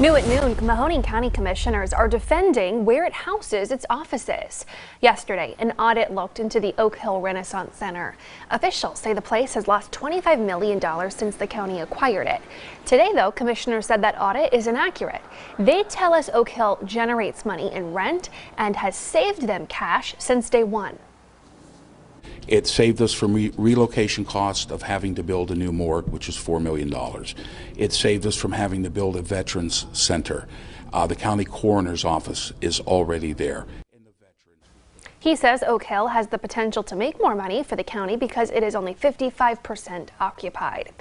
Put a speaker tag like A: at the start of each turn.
A: New at noon, Mahoning County commissioners are defending where it houses its offices. Yesterday, an audit looked into the Oak Hill Renaissance Center. Officials say the place has lost $25 million since the county acquired it. Today, though, commissioners said that audit is inaccurate. They tell us Oak Hill generates money in rent and has saved them cash since day one.
B: It saved us from re- relocation cost of having to build a new morgue, which is $4 million. It saved us from having to build a veterans center. Uh, the county coroner's office is already there.
A: He says Oak Hill has the potential to make more money for the county because it is only 55% occupied.